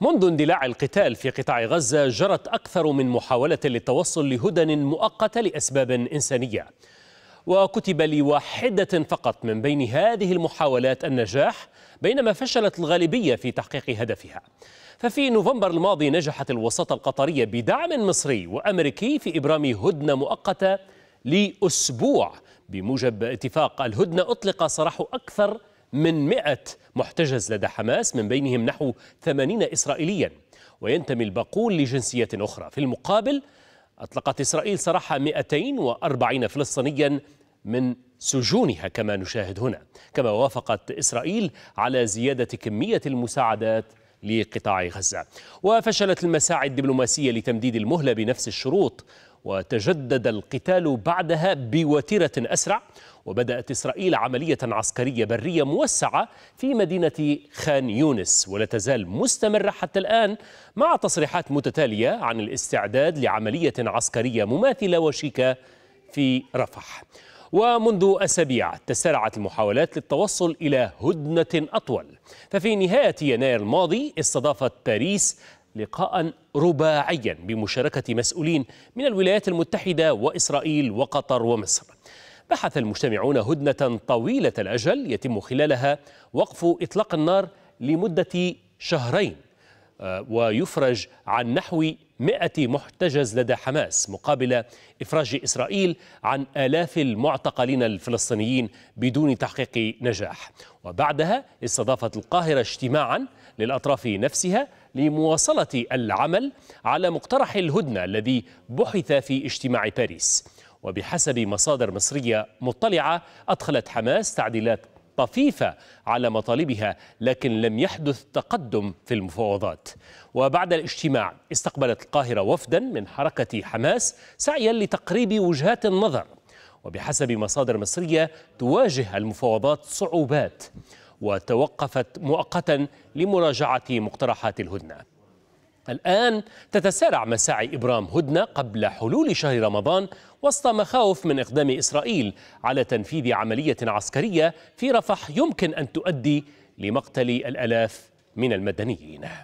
منذ اندلاع القتال في قطاع غزة جرت أكثر من محاولة للتوصل لهدن مؤقتة لأسباب إنسانية. وكتب لواحدة فقط من بين هذه المحاولات النجاح بينما فشلت الغالبية في تحقيق هدفها. ففي نوفمبر الماضي نجحت الوساطة القطرية بدعم مصري وأمريكي في إبرام هدنة مؤقتة لأسبوع. بموجب اتفاق الهدنة أطلق سراح أكثر من 100 محتجز لدى حماس من بينهم نحو 80 إسرائيليا. وينتمي الباقون لجنسية أخرى. في المقابل أطلقت إسرائيل سراح 240 فلسطينيا من سجونها كما نشاهد هنا. كما وافقت إسرائيل على زيادة كمية المساعدات لقطاع غزة. وفشلت المساعي الدبلوماسية لتمديد المهلة بنفس الشروط وتجدد القتال بعدها بوتيرة أسرع. وبدأت إسرائيل عملية عسكرية برية موسعة في مدينة خان يونس ولا تزال مستمرة حتى الآن مع تصريحات متتالية عن الاستعداد لعملية عسكرية مماثلة وشيكة في رفح. ومنذ أسابيع تسارعت المحاولات للتوصل إلى هدنة أطول. ففي نهاية يناير الماضي استضافت باريس لقاء رباعيا بمشاركة مسؤولين من الولايات المتحدة وإسرائيل وقطر ومصر. بحث المجتمعون هدنة طويلة الأجل يتم خلالها وقف إطلاق النار لمدة شهرين. ويفرج عن نحو 100 محتجز لدى حماس مقابل إفراج إسرائيل عن آلاف المعتقلين الفلسطينيين بدون تحقيق نجاح. وبعدها استضافت القاهرة اجتماعا للأطراف نفسها لمواصلة العمل على مقترح الهدنة الذي بحث في اجتماع باريس. وبحسب مصادر مصرية مطلعة أدخلت حماس تعديلات طفيفة على مطالبها لكن لم يحدث تقدم في المفاوضات. وبعد الاجتماع استقبلت القاهرة وفدا من حركة حماس سعيا لتقريب وجهات النظر. وبحسب مصادر مصرية تواجه المفاوضات صعوبات وتوقفت مؤقتا لمراجعة مقترحات الهدنة. الآن تتسارع مساعي إبرام هدنة قبل حلول شهر رمضان وسط مخاوف من إقدام إسرائيل على تنفيذ عملية عسكرية في رفح يمكن أن تؤدي لمقتل الألاف من المدنيين.